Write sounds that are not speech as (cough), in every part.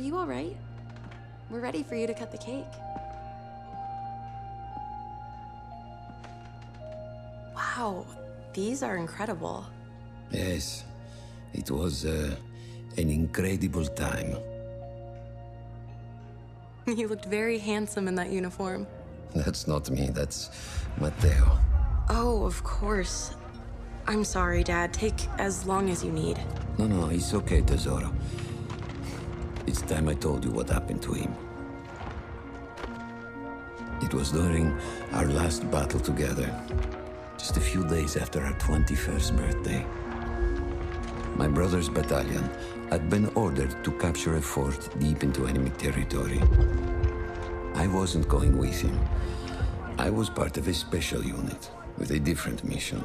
Are you alright? We're ready for you to cut the cake. Wow, these are incredible. Yes, it was uh, an incredible time. (laughs) You looked very handsome in that uniform. That's not me, that's Matteo. Oh, of course. I'm sorry, Dad. Take as long as you need. No, no, it's okay, Tesoro. It's time I told you what happened to him. It was during our last battle together, just a few days after our 21st birthday. My brother's battalion had been ordered to capture a fort deep into enemy territory. I wasn't going with him. I was part of a special unit with a different mission.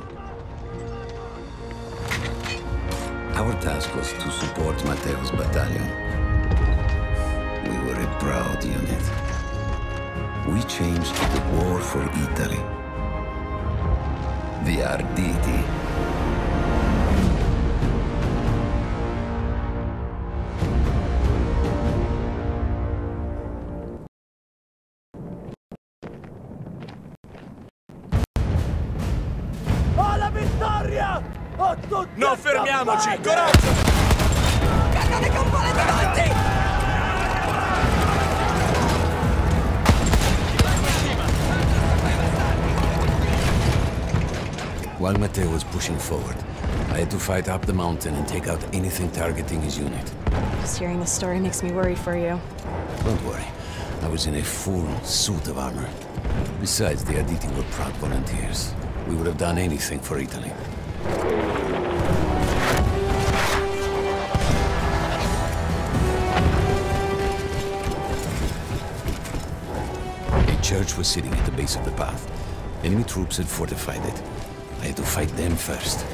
Our task was to support Matteo's battalion. We proud unit. We changed the war for Italy. The Arditi. While Matteo was pushing forward, I had to fight up the mountain and take out anything targeting his unit. Just hearing the story makes me worry for you. Don't worry, I was in a full suit of armor. Besides, the Arditi were proud volunteers. We would have done anything for Italy. A church was sitting at the base of the path. Enemy troops had fortified it. I had to fight them first.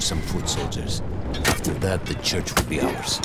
Some foot soldiers. After that, the church would be ours.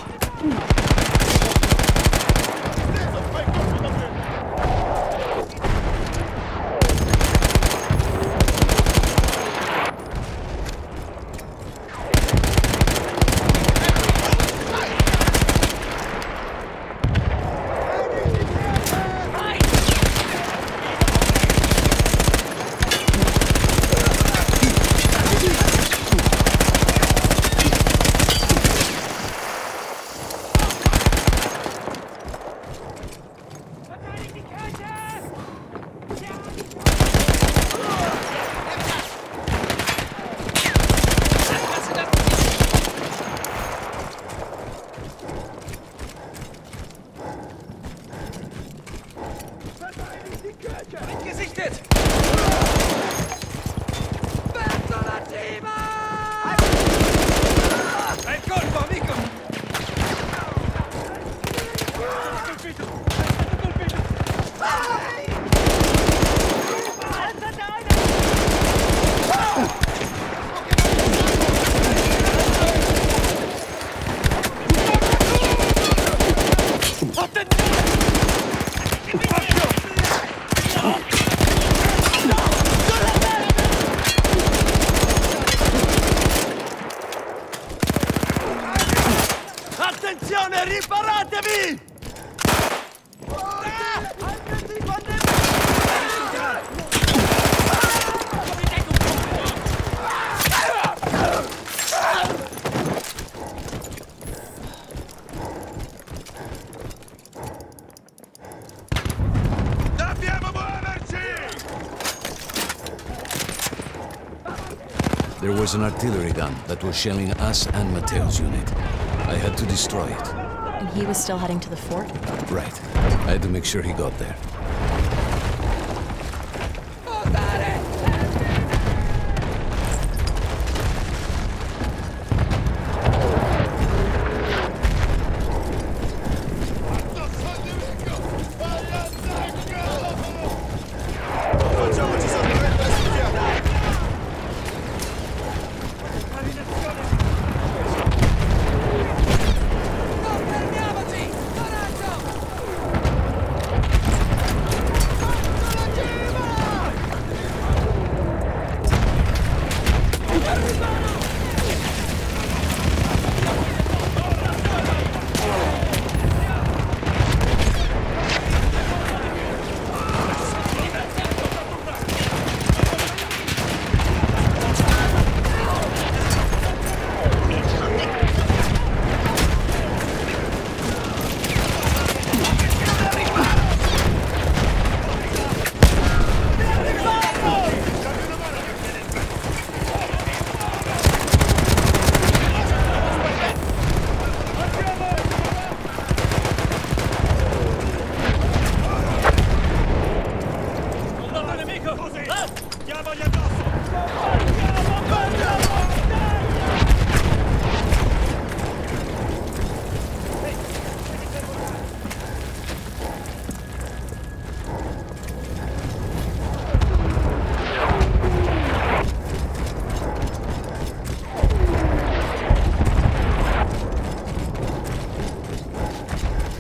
Attenzione, was an artillery gun that was shelling us and Matteo's unit. I had to destroy it. And he was still heading to the fort? Right. I had to make sure he got there.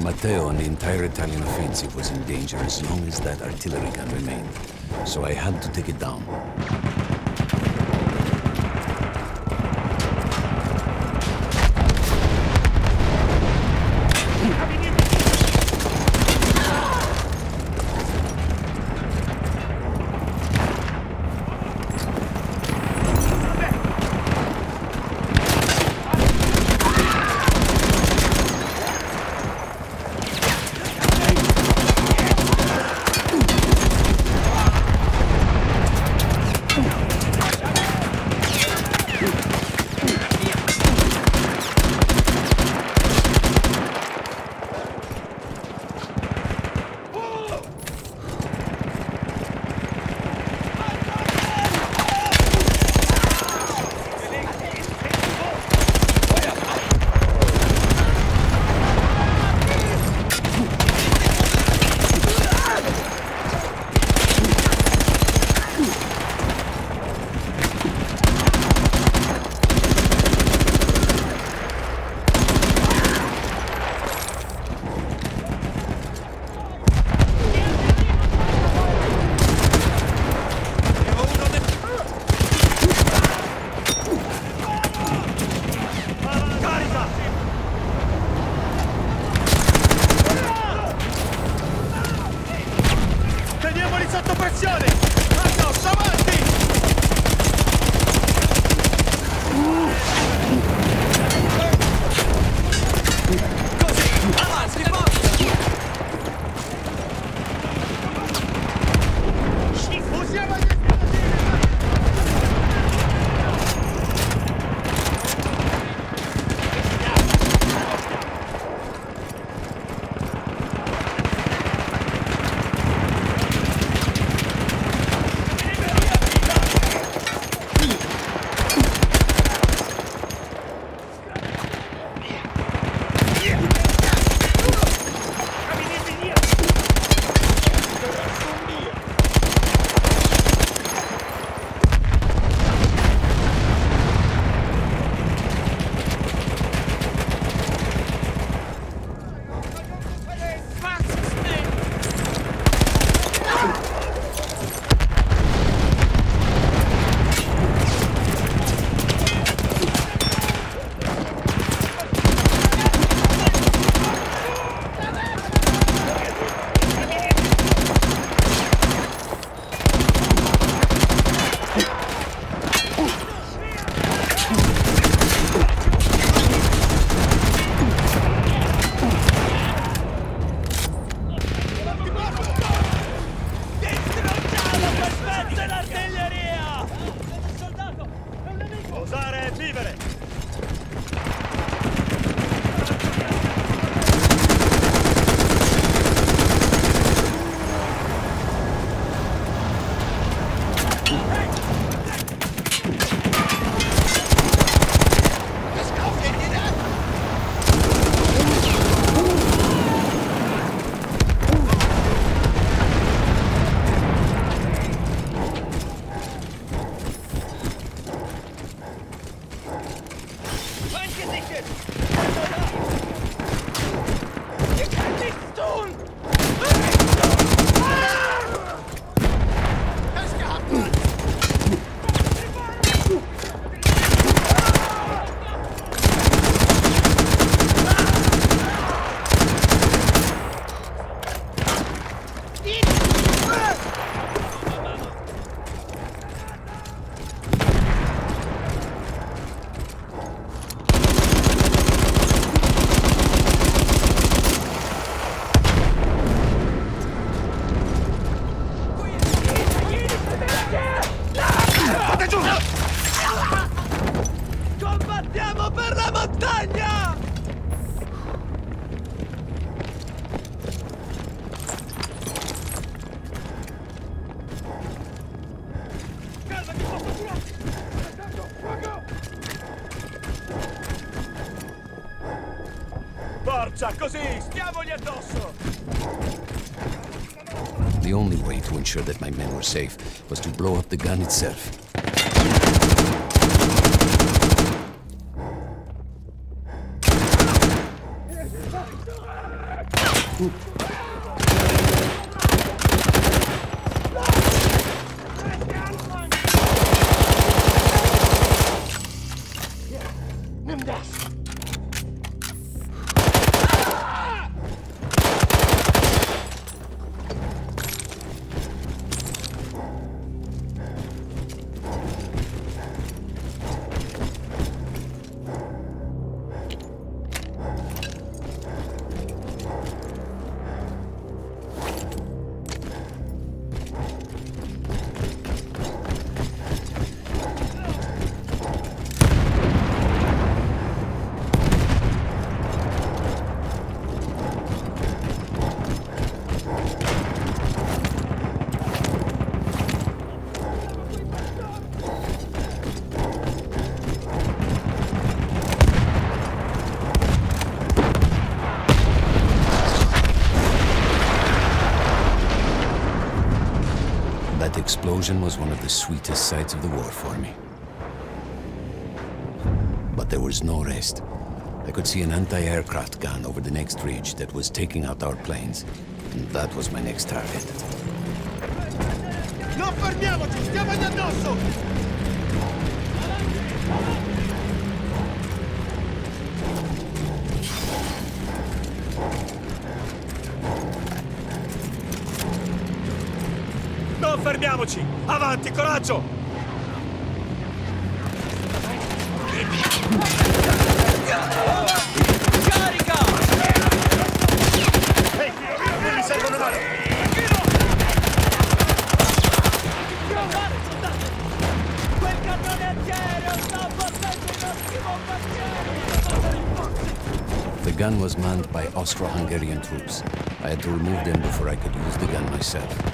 Matteo and the entire Italian offensive was in danger as long as that artillery gun remained. So I had to take it down. Ensure that my men were safe was to blow up the gun itself. Nimm explosion was one of the sweetest sights of the war for me. But there was no rest. I could see an anti-aircraft gun over the next ridge that was taking out our planes. And that was my next target. Fermiamoci! Avanti, coraggio! Carica! Ehi, mi servono! The gun was manned by Austro-Hungarian troops. I had to remove them before I could use the gun myself.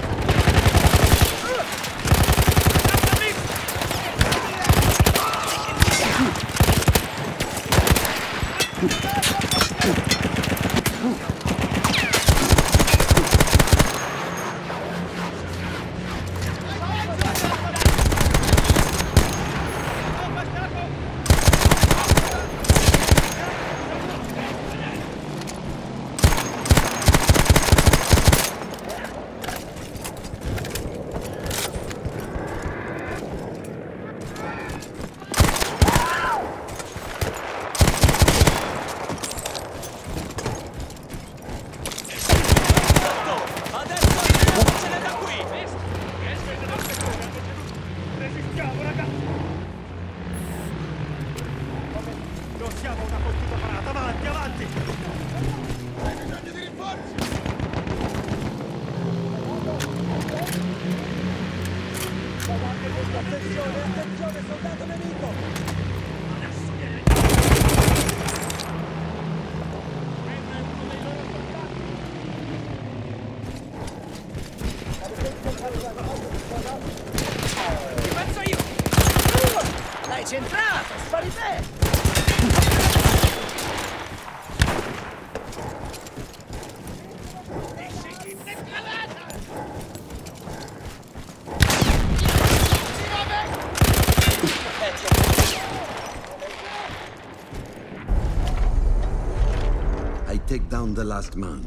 Take down the last man,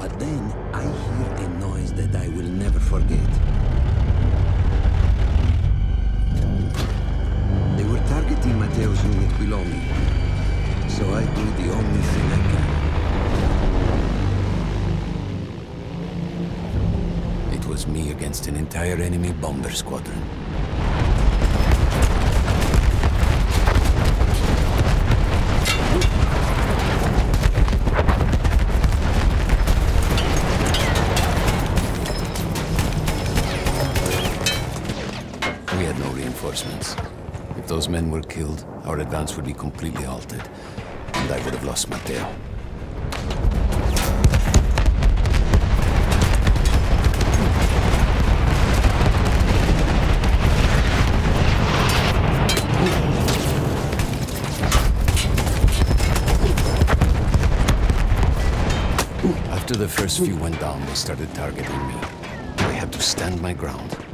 but then I hear a noise that I will never forget. They were targeting Matteo's unit below me, so I do the only thing I can. It was me against an entire enemy bomber squadron. Men were killed, our advance would be completely halted, and I would have lost Matteo. After the first few went down, they started targeting me. I had to stand my ground.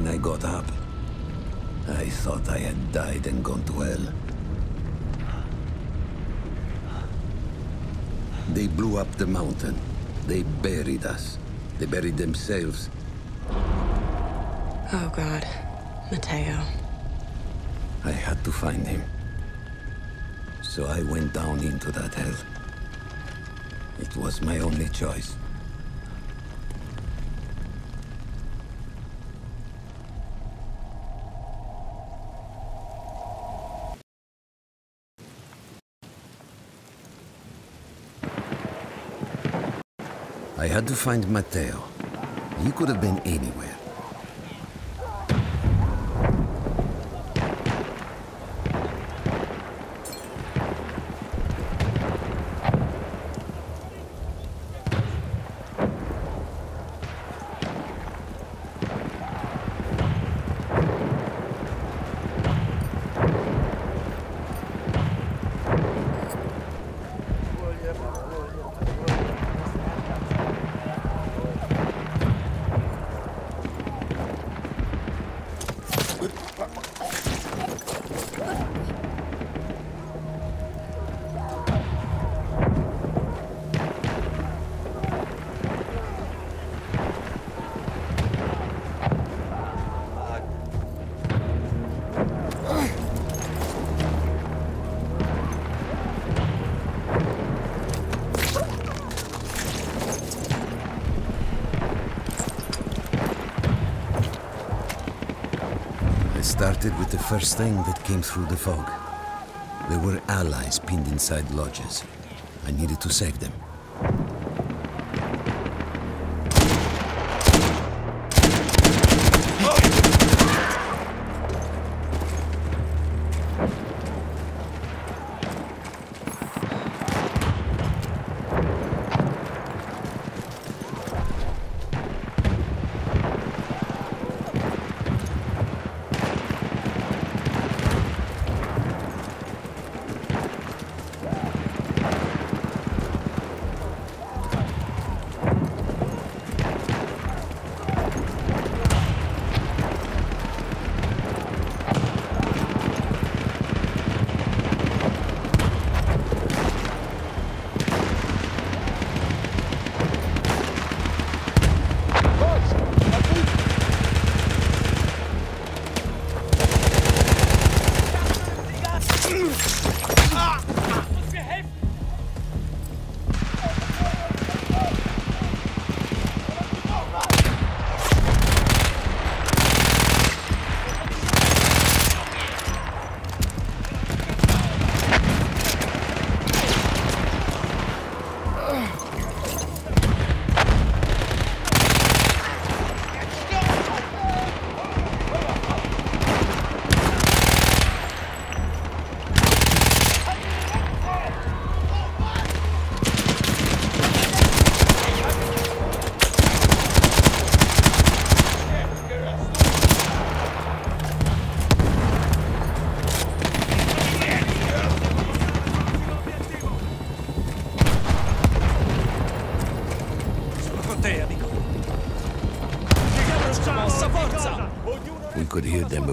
When I got up, I thought I had died and gone to hell. They blew up the mountain. They buried us. They buried themselves. Oh, God. Matteo. I had to find him. So I went down into that hell. It was my only choice. Had to find Matteo. He could have been anywhere. Started with the first thing that came through the fog. There were allies pinned inside lodges. I needed to save them.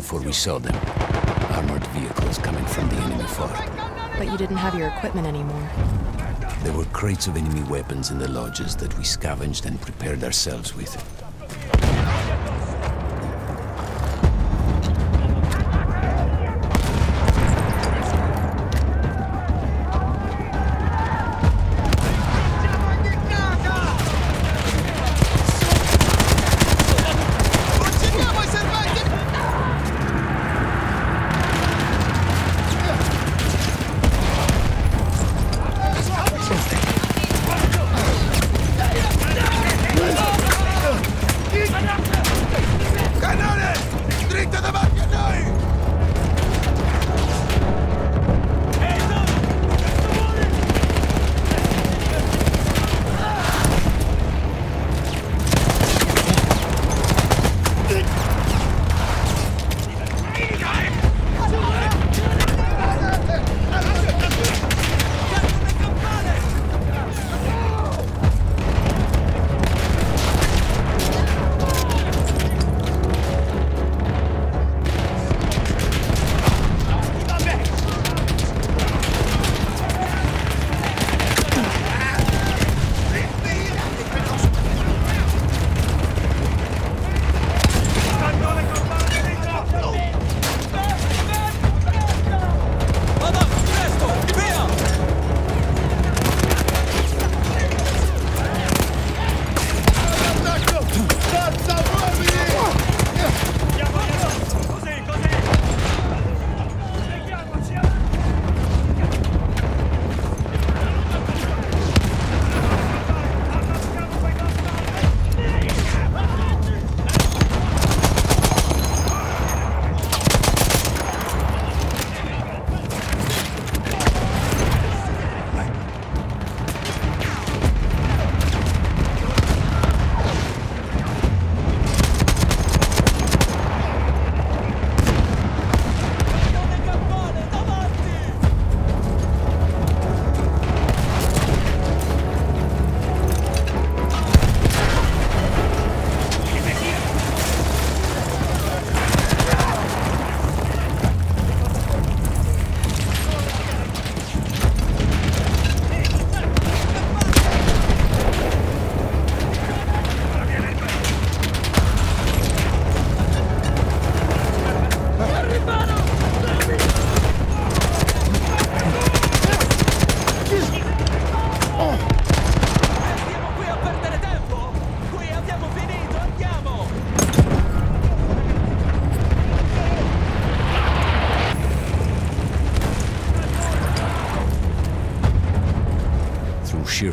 Before we saw them. Armored vehicles coming from the enemy far. But you didn't have your equipment anymore. There were crates of enemy weapons in the lodges that we scavenged and prepared ourselves with.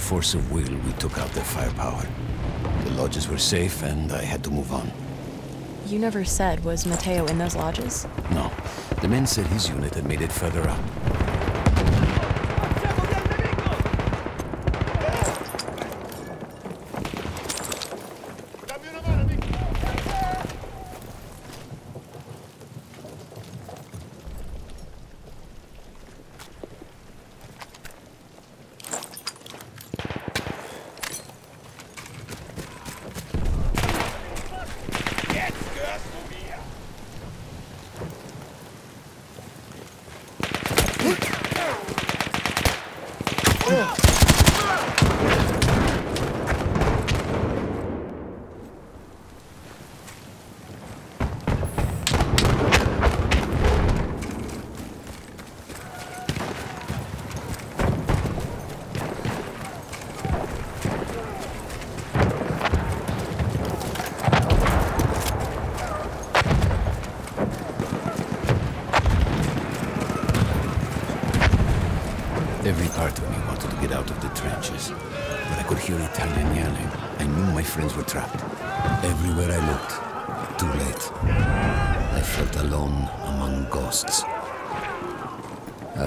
Force of will, we took out their firepower. The lodges were safe, and I had to move on. You never said, was Matteo in those lodges? No. The men said his unit had made it further up.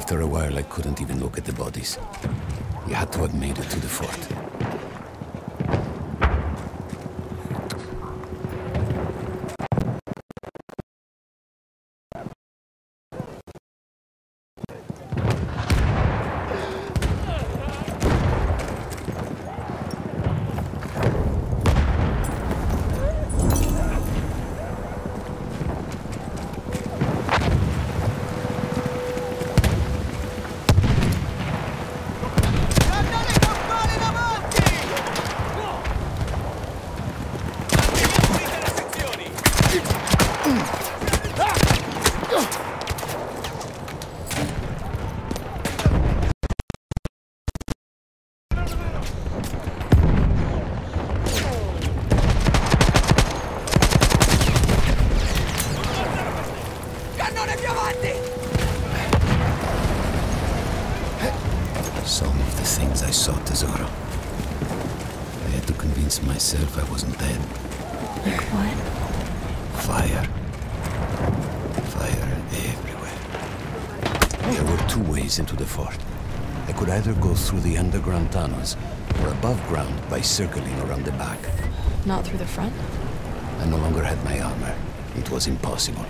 After a while, I couldn't even look at the bodies. You had to have made it to the fort. Through the underground tunnels or above ground by circling around the back. Not through the front? I no longer had my armor. It was impossible.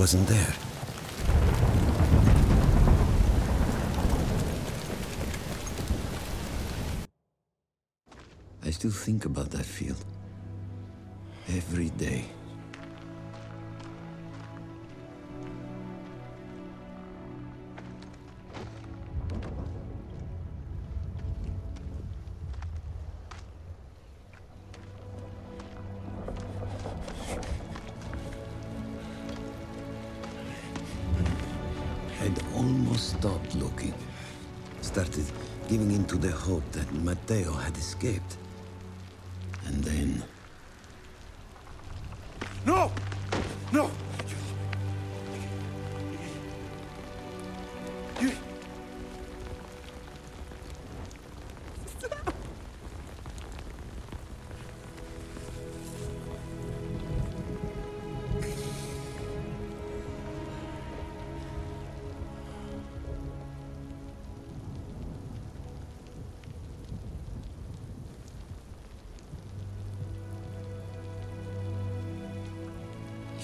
Wasn't there. I still think about that field. Every day. That Matteo had escaped. And then... No! No! You...